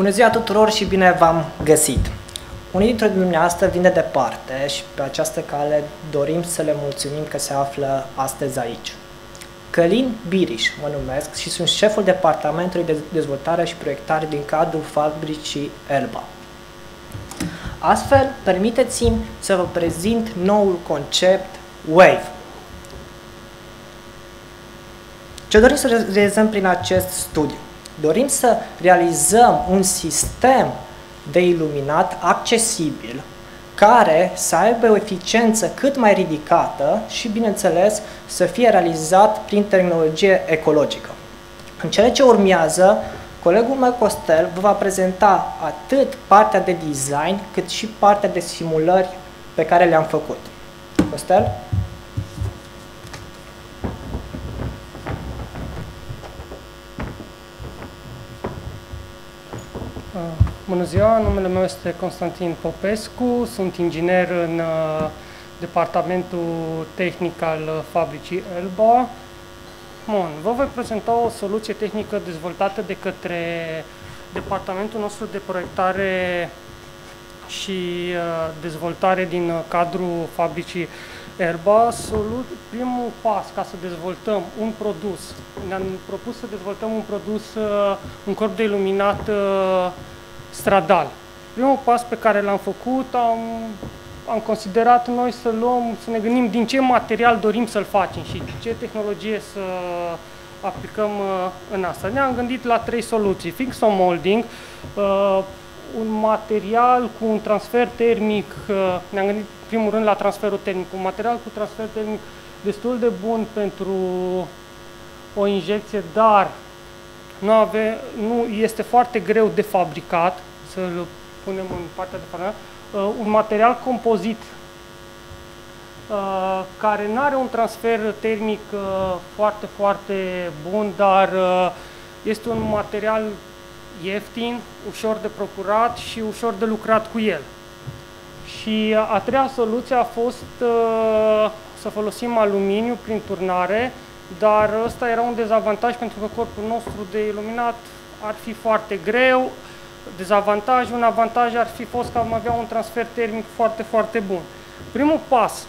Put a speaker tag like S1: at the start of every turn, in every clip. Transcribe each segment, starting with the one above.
S1: Bună ziua tuturor și bine v-am găsit! Unii dintre dumneavoastră vin de departe și pe această cale dorim să le mulțumim că se află astăzi aici. Călin Biriș mă numesc și sunt șeful departamentului de dezvoltare și proiectare din cadrul fabricii Elba. Astfel, permiteți-mi să vă prezint noul concept WAVE. Ce dorim să realizăm prin acest studiu? Dorim să realizăm un sistem de iluminat accesibil care să aibă o eficiență cât mai ridicată și, bineînțeles, să fie realizat prin tehnologie ecologică. În cele ce urmează, colegul meu Costel vă va prezenta atât partea de design cât și partea de simulări pe care le-am făcut. Costel?
S2: Bună ziua, numele meu este Constantin Popescu, sunt inginer în uh, departamentul tehnic al uh, fabricii Elba. Bun, vă voi prezenta o soluție tehnică dezvoltată de către departamentul nostru de proiectare și uh, dezvoltare din cadrul fabricii Erba, primul pas ca să dezvoltăm un produs, ne-am propus să dezvoltăm un produs, un corp de iluminat stradal. Primul pas pe care l-am făcut, am, am considerat noi să luăm, să ne gândim din ce material dorim să-l facem și ce tehnologie să aplicăm uh, în asta. Ne-am gândit la trei soluții. Fix on molding, uh, un material cu un transfer termic, uh, ne-am gândit primul rând la transferul termic, un material cu transfer termic destul de bun pentru o injecție, dar nu, ave, nu este foarte greu de fabricat, să-l punem în partea de fabricat, uh, un material compozit uh, care nu are un transfer termic uh, foarte, foarte bun, dar uh, este un material ieftin, ușor de procurat și ușor de lucrat cu el. Și a treia soluție a fost uh, să folosim aluminiu prin turnare, dar ăsta era un dezavantaj pentru că corpul nostru de iluminat ar fi foarte greu. Dezavantaj, un avantaj ar fi fost că am avea un transfer termic foarte, foarte bun. Primul pas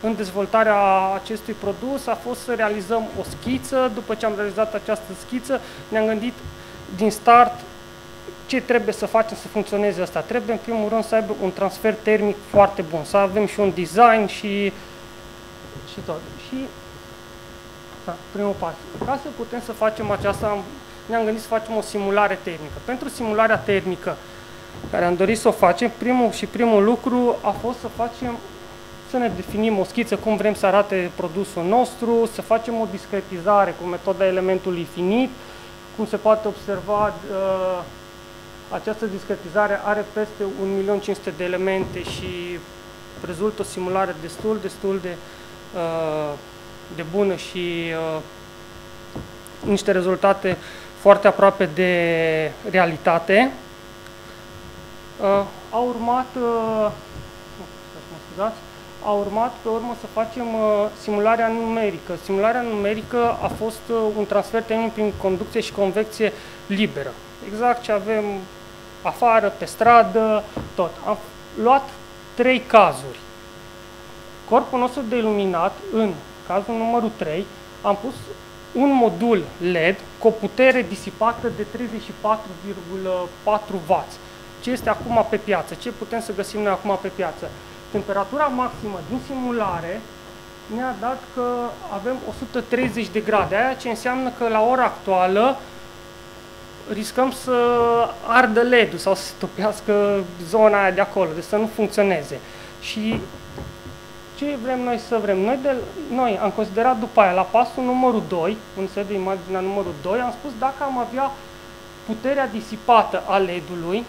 S2: în dezvoltarea acestui produs a fost să realizăm o schiță. După ce am realizat această schiță, ne-am gândit din start ce trebuie să facem să funcționeze asta. Trebuie, în primul rând, să aibă un transfer termic foarte bun, să avem și un design și, și tot. Și da, primul pas. Ca să putem să facem aceasta, ne-am gândit să facem o simulare termică. Pentru simularea termică care am dorit să o facem, primul și primul lucru a fost să facem să ne definim o schiță cum vrem să arate produsul nostru, să facem o discretizare cu metoda elementului finit, cum se poate observa, uh, această discretizare are peste 1.500.000 de elemente și rezultă o simulare destul, destul de uh, de bună și uh, niște rezultate foarte aproape de realitate. Uh, a urmat, uh, scuzați, a urmat pe urmă să facem uh, simularea numerică. Simularea numerică a fost uh, un transfer termic prin conducție și convecție liberă. Exact ce avem afară, pe stradă, tot. Am luat trei cazuri. Corpul nostru de iluminat în cazul numărul 3, am pus un modul LED cu o putere disipată de 34,4 W. Ce este acum pe piață? Ce putem să găsim noi acum pe piață? Temperatura maximă din simulare ne-a dat că avem 130 de grade, aia ce înseamnă că la ora actuală riscăm să ardă LED-ul sau să topească zona aia de acolo, deci să nu funcționeze. Și ce vrem noi să vrem? Noi, de, noi am considerat după aia, la pasul numărul 2, un set de imaginea numărul 2, am spus dacă am avea puterea disipată a LED-ului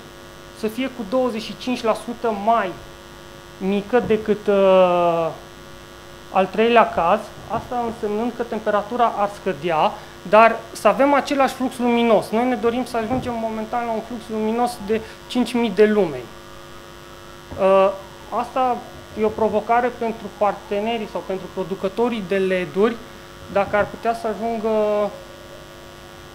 S2: să fie cu 25% mai mică decât uh, al treilea caz, asta însemnând că temperatura ar scădea, dar să avem același flux luminos. Noi ne dorim să ajungem momentan la un flux luminos de 5.000 de lumeni. Uh, asta e o provocare pentru partenerii sau pentru producătorii de LED-uri dacă ar putea să ajungă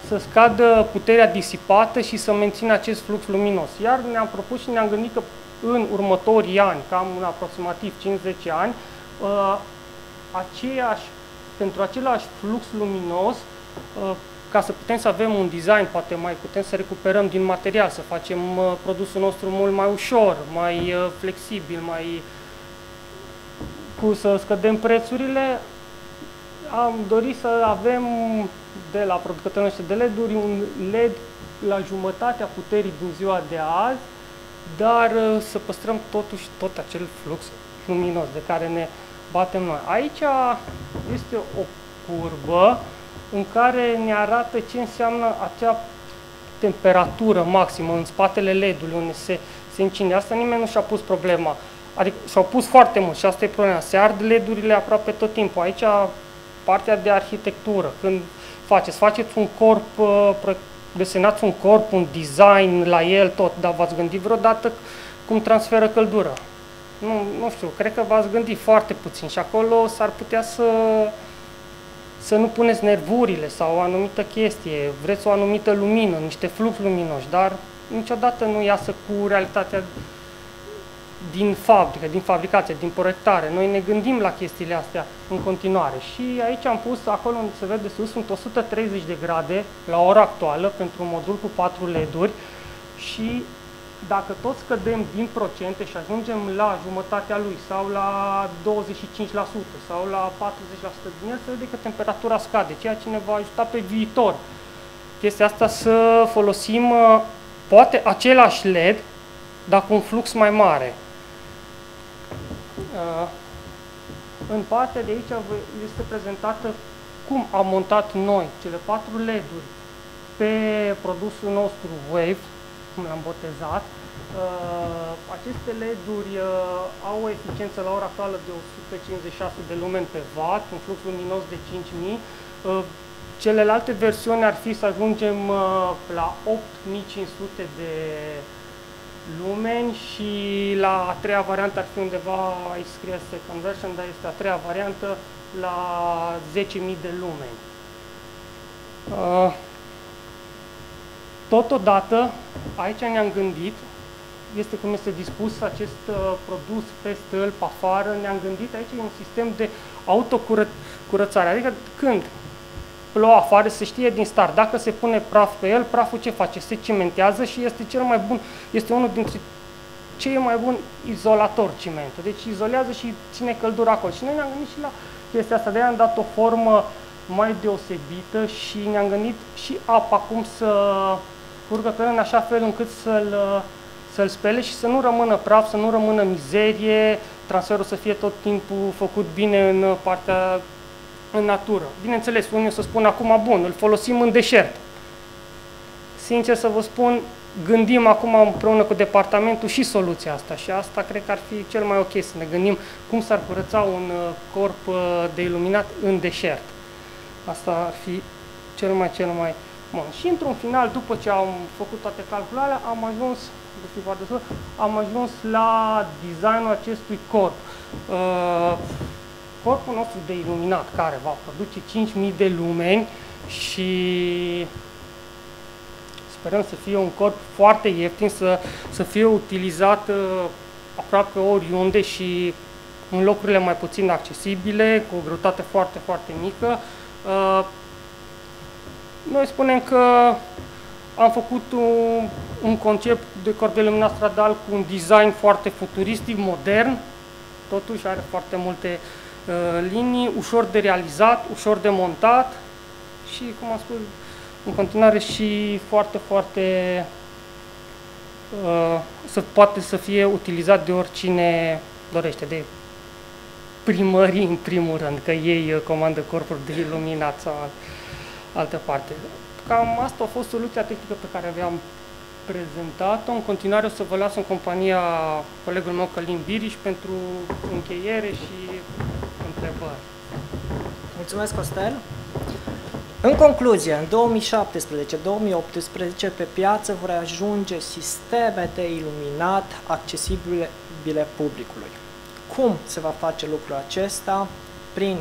S2: să scadă puterea disipată și să mențină acest flux luminos. Iar ne-am propus și ne-am gândit că în următorii ani, cam în aproximativ 50 ani, uh, aceeași, pentru același flux luminos, uh, ca să putem să avem un design, poate mai putem să recuperăm din material, să facem uh, produsul nostru mult mai ușor, mai flexibil, mai cu să scădem prețurile, am dorit să avem de la producătorii noștri de LED-uri un LED la jumătatea puterii din ziua de azi, dar uh, să păstrăm totuși tot acel flux luminos de care ne batem noi. Aici este o curbă în care ne arată ce înseamnă acea temperatură maximă în spatele LED-ului unde se, se încinde. Asta nimeni nu și-a pus problema. Adică s-au pus foarte mult și asta e problema. Se ard LED-urile aproape tot timpul. Aici partea de arhitectură, când faceți, faceți un corp, uh, desenați un corp, un design la el tot, dar v-ați gândit vreodată cum transferă căldură? Nu, nu știu, cred că v-ați gândit foarte puțin și acolo s-ar putea să, să nu puneți nervurile sau o anumită chestie, vreți o anumită lumină, niște flux luminoși, dar niciodată nu iasă cu realitatea din fabrică, din fabricație, din proiectare. Noi ne gândim la chestiile astea în continuare și aici am pus, acolo unde se vede sus, sunt 130 de grade la ora actuală pentru un modul cu 4 LED-uri și dacă tot scădem din procente și ajungem la jumătatea lui sau la 25% sau la 40% din el, se vede că temperatura scade, ceea ce ne va ajuta pe viitor. Chestia asta să folosim poate același LED, dar cu un flux mai mare. Uh, în partea de aici este prezentată cum am montat noi cele patru LED-uri pe produsul nostru Wave, cum l-am botezat. Uh, aceste LED-uri uh, au o eficiență la ora actuală de 156 de lumeni pe watt, un flux luminos de 5000. Celelalte versiuni ar fi să ajungem la 8500 de lumeni și la a treia variantă ar fi undeva, aici scrie second version, dar este a treia variantă la 10.000 de lumeni. Uh, totodată, aici ne-am gândit, este cum este dispus acest uh, produs pe stâlp, afară, ne-am gândit aici un sistem de autocurățare, adică când plouă afară, se știe din start. Dacă se pune praf pe el, praful ce face? Se cimentează și este cel mai bun, este unul dintre cei mai buni izolator cimentul. Deci izolează și ține căldura acolo. Și noi ne-am gândit și la chestia asta, de aia am dat o formă mai deosebită și ne-am gândit și apa cum să curgă pe în așa fel încât să-l să-l spele și să nu rămână praf, să nu rămână mizerie, transferul să fie tot timpul făcut bine în partea în natură. Bineînțeles, unii o să spun acum, bun, îl folosim în deșert. Sincer să vă spun, gândim acum împreună cu departamentul și soluția asta și asta cred că ar fi cel mai ok să ne gândim cum s-ar curăța un uh, corp uh, de iluminat în deșert. Asta ar fi cel mai, cel mai bun. Și într-un final, după ce am făcut toate calculele, am ajuns, am ajuns la designul acestui corp. Uh, corpul nostru de iluminat care va produce 5.000 de lumeni și sperăm să fie un corp foarte ieftin, să, să fie utilizat uh, aproape oriunde și în locurile mai puțin accesibile, cu o greutate foarte, foarte mică. Uh, noi spunem că am făcut un, un concept de corp de luminat stradal cu un design foarte futuristic, modern, totuși are foarte multe uh, Uh, linii ușor de realizat, ușor de montat și, cum am spus, în continuare și foarte, foarte uh, să poate să fie utilizat de oricine dorește, de primării în primul rând, că ei uh, comandă corpul de iluminat sau altă parte. Cam asta a fost soluția tehnică pe care aveam prezentat-o. În continuare o să vă las în compania colegului meu Călin Biriș pentru încheiere și întrebări.
S1: Mulțumesc, Costel. În concluzie, în 2017-2018 pe piață vor ajunge sisteme de iluminat accesibile publicului. Cum se va face lucrul acesta? Prin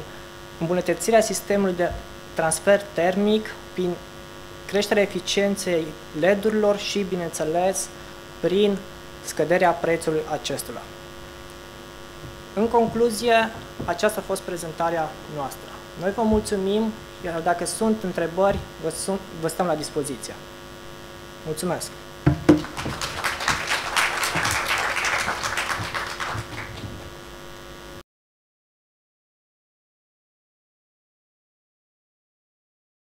S1: îmbunătățirea sistemului de transfer termic, prin creșterea eficienței LED-urilor și, bineînțeles, prin scăderea prețului acestora. În concluzie, aceasta a fost prezentarea noastră. Noi vă mulțumim, iar dacă sunt întrebări, vă, sunt, vă stăm la dispoziție. Mulțumesc!